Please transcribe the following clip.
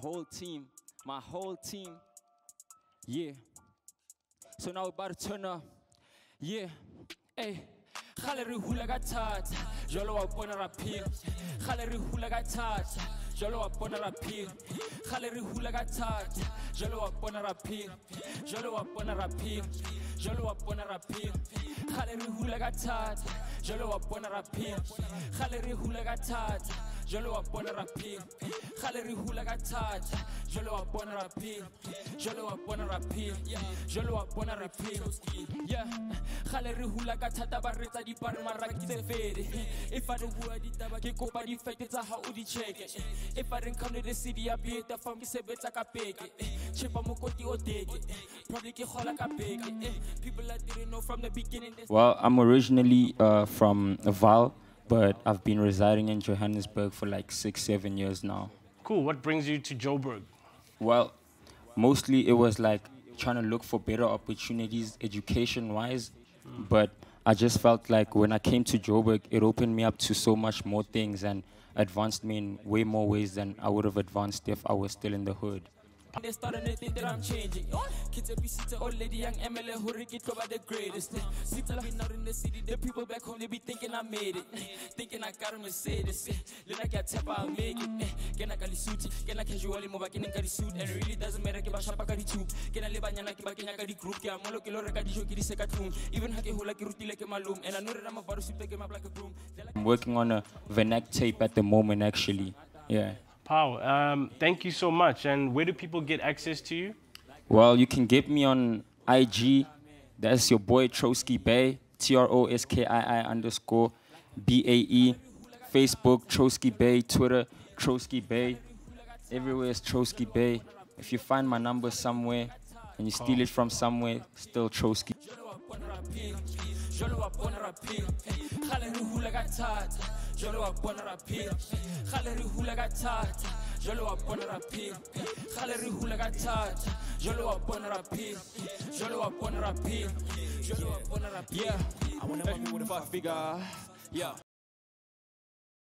whole team, my whole team. Yeah. So now we're about to turn up. Yeah. Hey. Khale hula ka thata jalo wa bona ra re hula ka thata jalo wa bona ra re hula ka thata jalo wa bona ra jalo wa bona ra jalo wa bona ra re hula ka thata jalo wa bona ra phela Khale re hula ka thata. Jalo wa bona ra phela Khale re hula ka thata. Jalo wa bona ra phela jalo wa bona ra phela jalo wa bona ra phela yeah. Khale re hula ka thata ba retsa dipare mara ke tse fede if a re bua ditaba ke kopa difete tsa ha o di cheke if a re nkhaone le cd ya beta fam ke sebetsa ka peke chepa mokoti o teke probably ke gola ka beke people that didn't know from the beginning they Well, I'm originally uh, from Vaal, but I've been residing in Johannesburg for like six, seven years now. Cool. What brings you to Joburg? Well, mostly it was like trying to look for better opportunities education wise, but I just felt like when I came to Joburg, it opened me up to so much more things and advanced me in way more ways than I would have advanced if I was still in the hood. They starting to think that I'm changing. Kids every city, old lady, young MLA, who get over the greatest. People been out in the city, the people back home, they be thinking I made it. Thinking I got a Mercedes. Then I get tap, I'll make it. Can I the suit? Can I casually move back in the suit? And really doesn't matter, ke ba shapa ka di tube. Can I live on yana ke ba kenya ka di group? Ke amolo ke lo reka dijo ke di seka tlung. Even ha ke hola ke rutile ke malum. And I know that I'm about to sweep the game up like a broom. I'm working on a Venac tape at the moment, actually. Yeah. Pow. Um, thank you so much. And where do people get access to you? Well, you can get me on IG. That's your boy Troskii BAE. T R O S K I I underscore B A E. Facebook Troskii BAE. Twitter Troskii BAE. Everywhere is Troskii BAE. If you find my number somewhere and you steal it from somewhere, still Troskii. Jolo wa bona rapil Khale re hula ka thata. Jolo wa bona rapil Khale re hula ka thata. Jolo wa bona rapil Khale re hula ka thata. Jolo wa bona rapil Jolo wa bona rapil Jolo wa bona rapil Yeah. I wanna fuck me with a five figure. Yeah